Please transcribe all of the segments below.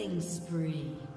Killing spree.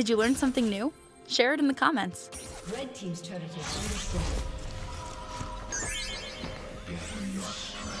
Did you learn something new? Share it in the comments. Red Team's turret has been destroyed. Unstoppable.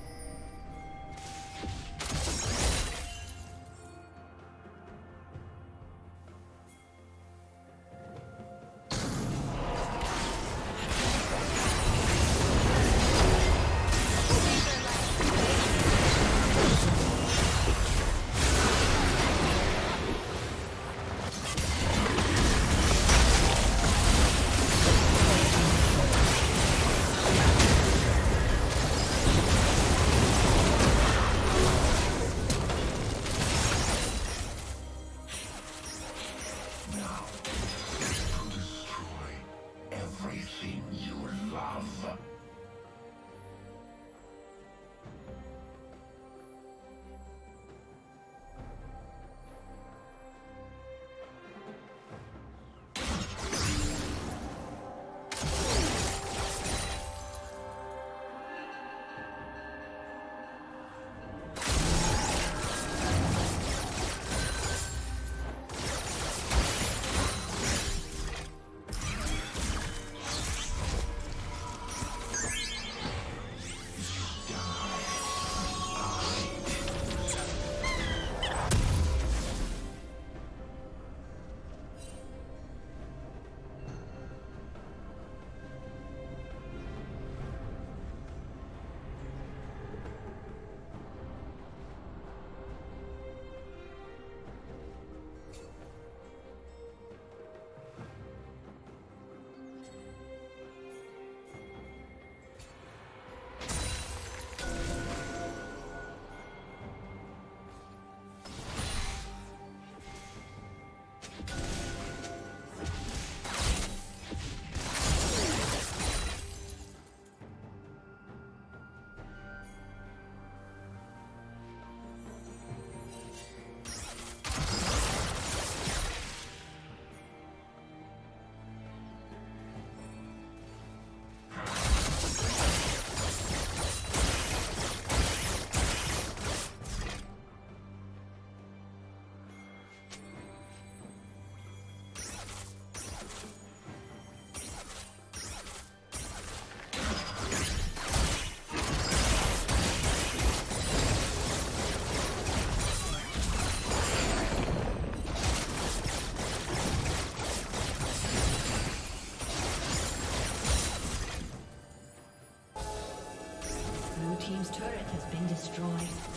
Destroyed.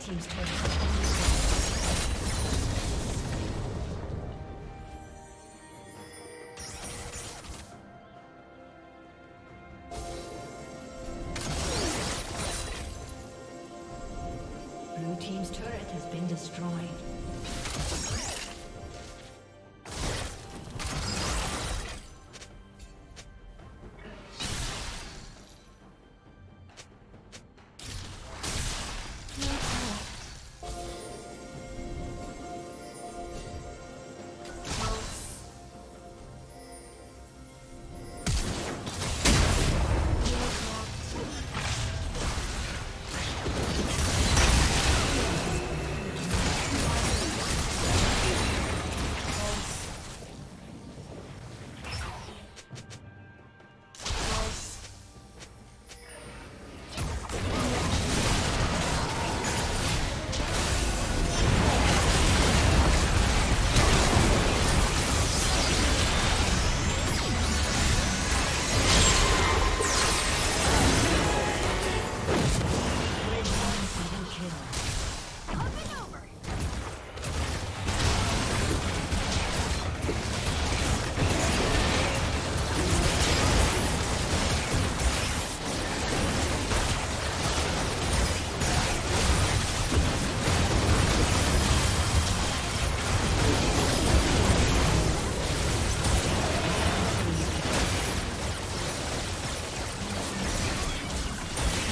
Team's turret. Blue team's turret has been destroyed.